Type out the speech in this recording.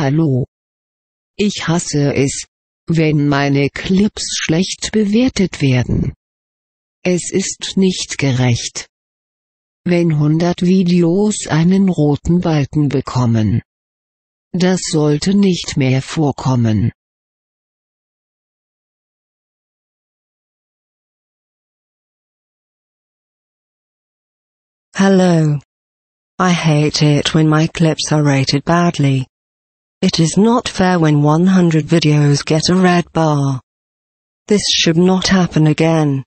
Hallo. Ich hasse es, wenn meine Clips schlecht bewertet werden. Es ist nicht gerecht. Wenn 100 Videos einen roten Balken bekommen. Das sollte nicht mehr vorkommen. Hello. I hate it when my clips are rated badly. It is not fair when 100 videos get a red bar. This should not happen again.